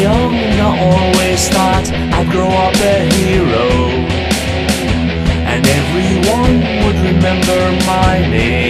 young, I always thought I'd grow up a hero. And everyone would remember my name.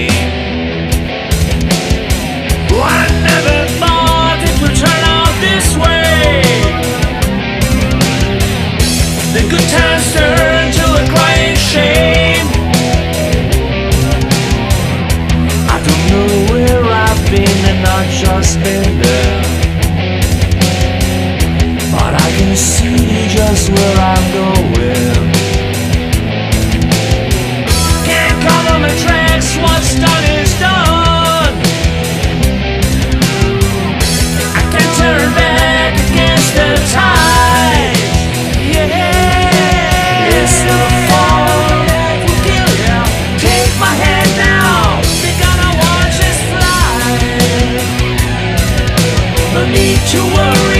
you worry.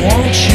won't you?